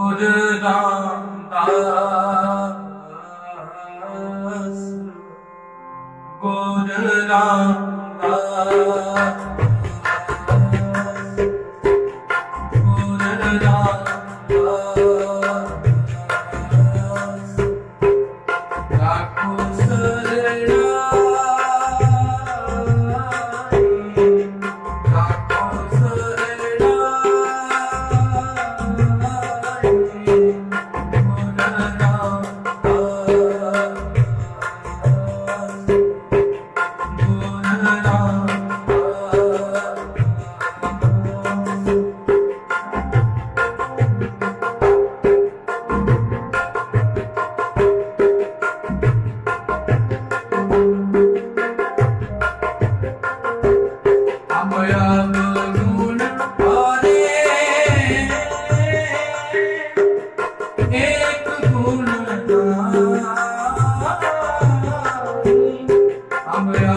Gur Ramdas Gur Ramdas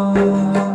Oh.